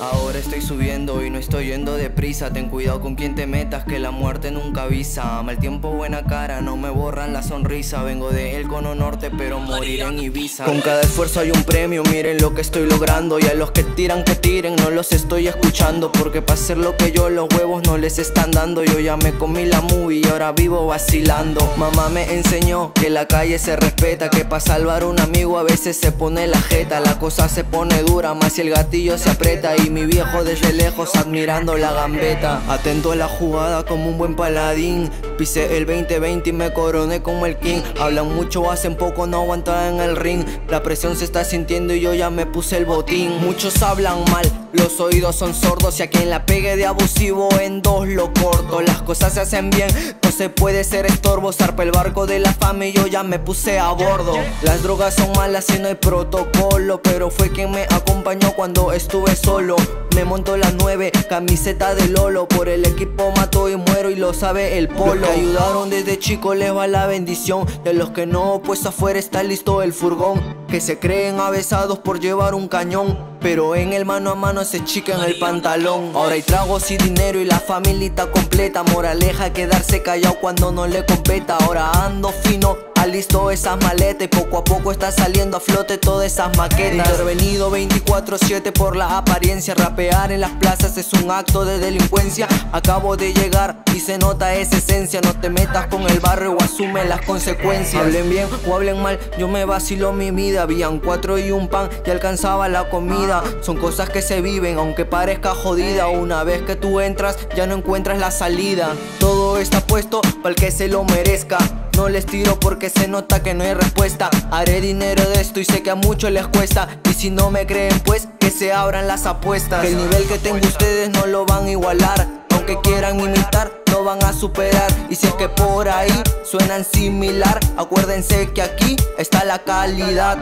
Ahora estoy subiendo y no estoy yendo deprisa. Ten cuidado con quien te metas, que la muerte nunca avisa. Mal tiempo, buena cara, no me borran la sonrisa. Vengo de el cono norte, pero moriré en Ibiza. Con cada esfuerzo hay un premio, miren lo que estoy logrando. Y a los que tiran, que tiren, no los estoy escuchando. Porque para hacer lo que yo, los huevos no les están dando. Yo ya me comí la movie y ahora vivo vacilando. Mamá me enseñó que la calle se respeta. Que para salvar un amigo a veces se pone la jeta. La cosa se pone dura, más si el gatillo se aprieta. Y mi viejo desde lejos admirando la gambeta. Atento a la jugada como un buen paladín. Pisé el 2020 y me coroné como el king. Hablan mucho, hacen poco, no aguantan en el ring. La presión se está sintiendo y yo ya me puse el botín. Muchos hablan mal, los oídos son sordos. Y a quien la pegue de abusivo en dos lo corto. Las cosas se hacen bien, no se puede ser estorbo. Zarpa el barco de la fama y yo ya me puse a bordo. Las drogas son malas y no hay protocolo. Pero fue quien me acompañó cuando estuve solo. Me monto la 9, camiseta de Lolo. Por el equipo mato y muero y lo sabe el polo. Los que ayudaron desde chico les va la bendición. De los que no, pues afuera está listo el furgón. Que se creen avesados por llevar un cañón. Pero en el mano a mano se chica en el pantalón. Ahora hay tragos y dinero y la familia completa. Moraleja quedarse callado cuando no le competa. Ahora ando fino listo esas maletas y poco a poco está saliendo a flote todas esas maquetas. Intervenido 24-7 por la apariencia. Rapear en las plazas es un acto de delincuencia. Acabo de llegar y se nota esa esencia. No te metas con el barrio o asume las consecuencias. Hablen bien o hablen mal, yo me vacilo mi vida. Habían cuatro y un pan y alcanzaba la comida. Son cosas que se viven aunque parezca jodida. Una vez que tú entras ya no encuentras la salida. Todo está puesto para el que se lo merezca no les tiro porque se nota que no hay respuesta. Haré dinero de esto y sé que a muchos les cuesta. Y si no me creen pues que se abran las apuestas. El nivel que tengo ustedes no lo van a igualar. Aunque quieran imitar van a superar. Y si es que por ahí suenan similar Acuérdense que aquí está la calidad.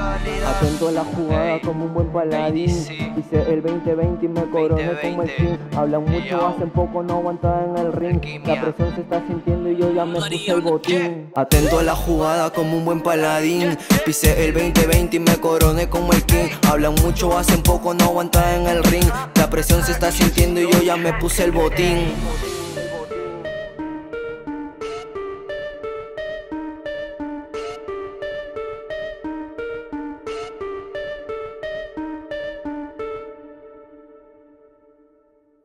Atento a la jugada como un buen paladín. Hice el 2020 y me coroné como el king Hablan mucho, hacen poco, no aguantan en el ring. La presión se está sintiendo y yo ya me puse el botín. Atento a la jugada como un buen paladín. Pisé el 2020 y me coroné como el king. Hablan mucho, hacen poco, no aguantan en el ring. La presión se está sintiendo y yo ya me puse el botín